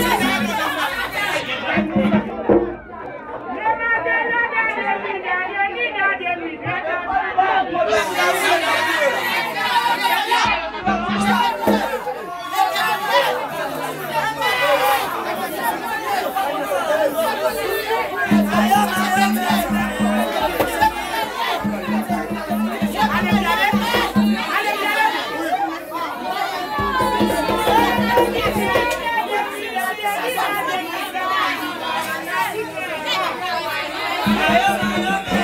Yeah. Aê, aê, aê.